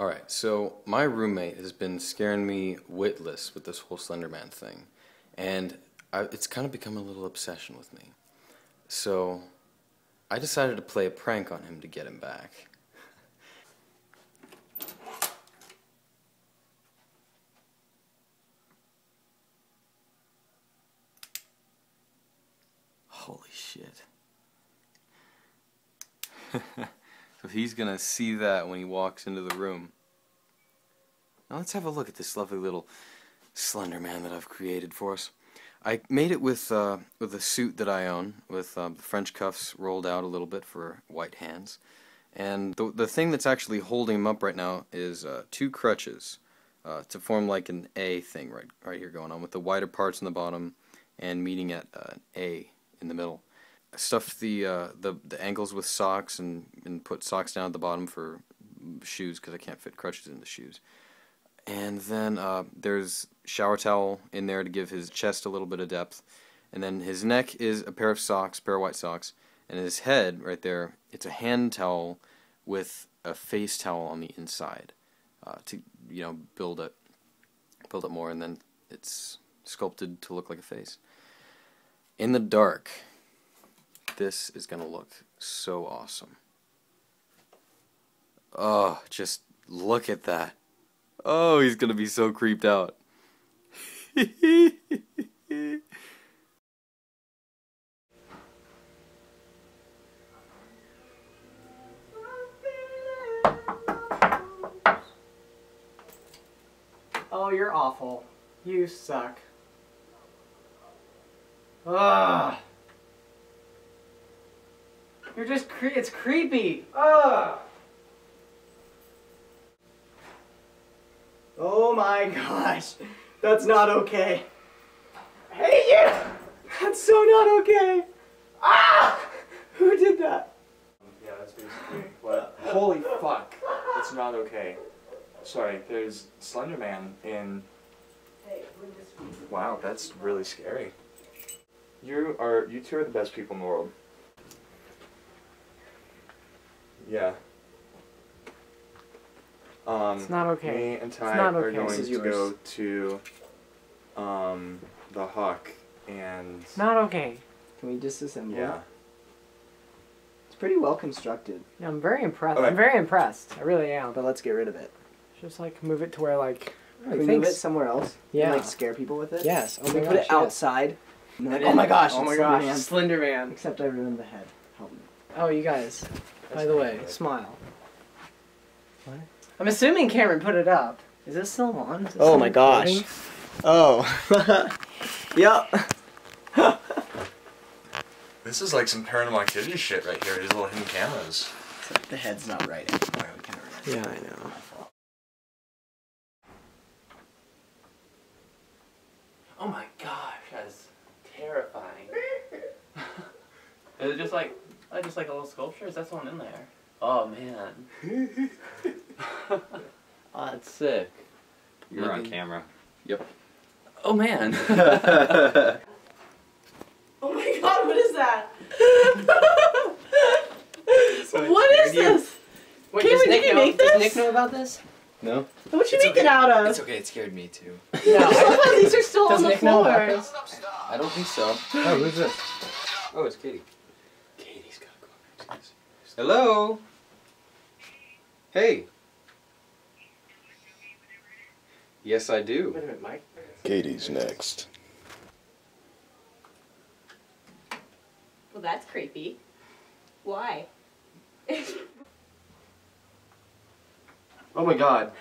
Alright, so my roommate has been scaring me witless with this whole Slenderman thing. And I, it's kind of become a little obsession with me. So I decided to play a prank on him to get him back. Holy shit. so he's gonna see that when he walks into the room. Now let's have a look at this lovely little Slender Man that I've created for us. I made it with uh, with a suit that I own, with uh, the French cuffs rolled out a little bit for white hands. And the, the thing that's actually holding him up right now is uh, two crutches uh, to form like an A thing right, right here going on, with the wider parts in the bottom and meeting at uh, A in the middle. I stuffed the, uh, the, the ankles with socks and, and put socks down at the bottom for shoes because I can't fit crutches in the shoes. And then uh, there's shower towel in there to give his chest a little bit of depth. And then his neck is a pair of socks, pair of white socks. And his head, right there, it's a hand towel with a face towel on the inside uh, to, you know, build it, build it more. And then it's sculpted to look like a face. In the dark, this is going to look so awesome. Oh, just look at that. Oh, he's gonna be so creeped out. oh, you're awful. You suck. Ugh. You're just cre- it's creepy. Ugh. Oh my gosh. That's not okay. I hate you! That's so not okay. Ah! Who did that? Yeah, that's basically what. Holy fuck! It's not okay. Sorry, there's Slender Man in. Wow, that's really scary. You are. You two are the best people in the world. Yeah. Um, It's not okay. Me and Ty not are okay. going This to go to um, the Hawk and. Not okay. Can we disassemble Yeah. it? It's pretty well constructed, Yeah, I'm very impressed. Okay. I'm very impressed. I really am. but let's get rid of it. Just like move it to where like. Can we move it somewhere else? Yeah. And, like scare people with it? Yes. Oh we gosh, put it yes. outside? And like, And oh my gosh! Oh my gosh! Slender Slender Man. Except I ruined the head. Help me. Oh, you guys. By the way, good. smile. What? I'm assuming Cameron put it up. Is this still on? This Oh my gosh. recording? Oh. yep. This is like some paranormal activity shit right here. These little hidden cameras. the head's not right anymore. We can't remember. Yeah, I know. Oh my gosh, that's terrifying. Is it just like, uh, just like a little sculpture? Is that someone in there? Oh man. oh, that's sick. You're on camera. Yep. Oh man. Oh my god, what is that? So what is you? this? Wait, Cameron, does Nick did you know, make Does this? Nick know about this? No? What'd you It's make it out of? It's okay, it scared me too. No. I love how these are still Does on the Nick know floor. about this? I don't think so. Oh, who's this? Oh, it's Katie. Katie's gotta go back to this. Hello? Hey. Yes, I do. Wait a minute, Mike. Katie's next. Well, that's creepy. Why? Oh my god.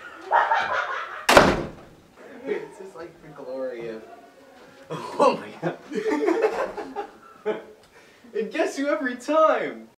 It's just like the glory of. Oh my god. it gets you every time.